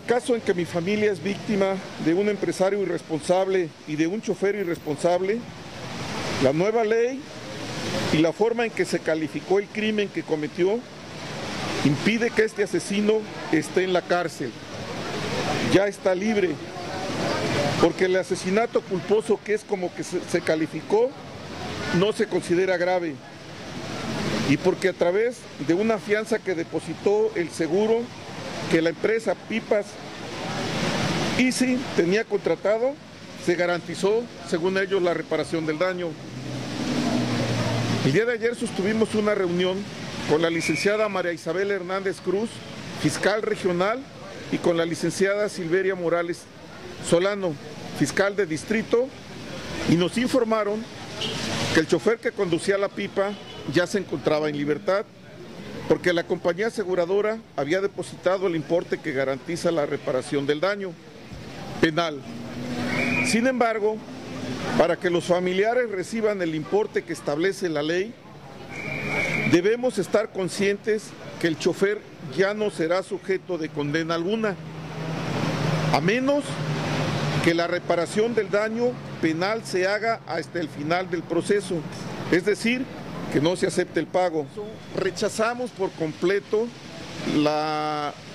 caso en que mi familia es víctima de un empresario irresponsable y de un chofer irresponsable, la nueva ley y la forma en que se calificó el crimen que cometió impide que este asesino esté en la cárcel. Ya está libre, porque el asesinato culposo que es como que se, calificó no se considera grave y porque a través de una fianza que depositó el seguro que la empresa Pipas Easy tenía contratado, se garantizó, según ellos, la reparación del daño. El día de ayer sostuvimos una reunión con la licenciada María Isabel Hernández Cruz, fiscal regional, y con la licenciada Silveria Morales Solano, fiscal de distrito, y nos informaron que el chofer que conducía la pipa ya se encontraba en libertad porque la compañía aseguradora había depositado el importe que garantiza la reparación del daño penal. Sin embargo, para que los familiares reciban el importe que establece la ley, debemos estar conscientes que el chofer ya no será sujeto de condena alguna, a menos que la reparación del daño penal se haga hasta el final del proceso, es decir, que no se acepte el pago. Rechazamos por completo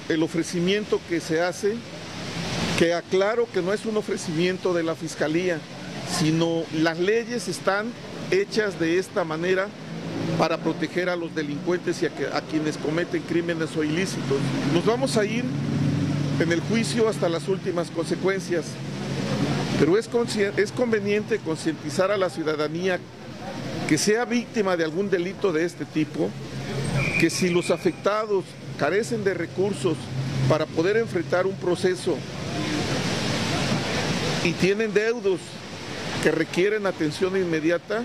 el ofrecimiento que se hace, que aclaro que no es un ofrecimiento de la Fiscalía, sino las leyes están hechas de esta manera para proteger a los delincuentes y a, a quienes cometen crímenes o ilícitos. Nos vamos a ir en el juicio hasta las últimas consecuencias, pero es, es conveniente concientizar a la ciudadanía que sea víctima de algún delito de este tipo, que si los afectados carecen de recursos para poder enfrentar un proceso y tienen deudos que requieren atención inmediata,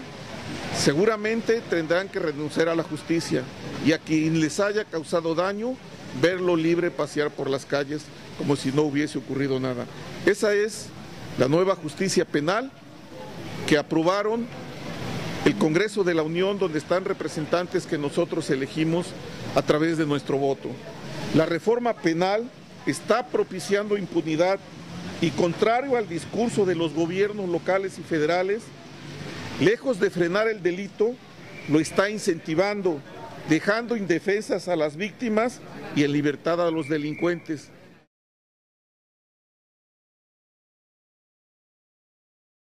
seguramente tendrán que renunciar a la justicia y a quien les haya causado daño, verlo libre pasear por las calles como si no hubiese ocurrido nada. Esa es la nueva justicia penal que aprobaron el Congreso de la Unión, donde están representantes que nosotros elegimos a través de nuestro voto. La reforma penal está propiciando impunidad y contrario al discurso de los gobiernos locales y federales, lejos de frenar el delito, lo está incentivando, dejando indefensas a las víctimas y en libertad a los delincuentes.